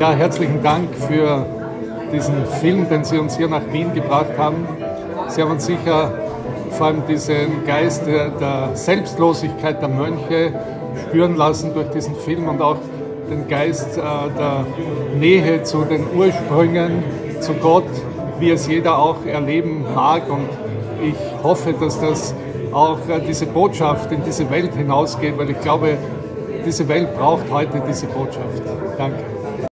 Ja, herzlichen Dank für diesen Film, den Sie uns hier nach Wien gebracht haben. Sie haben uns sicher vor allem diesen Geist der, der Selbstlosigkeit der Mönche spüren lassen durch diesen Film und auch den Geist äh, der Nähe zu den Ursprüngen, zu Gott, wie es jeder auch erleben mag. Und ich hoffe, dass das auch äh, diese Botschaft in diese Welt hinausgeht, weil ich glaube, diese Welt braucht heute diese Botschaft. Danke.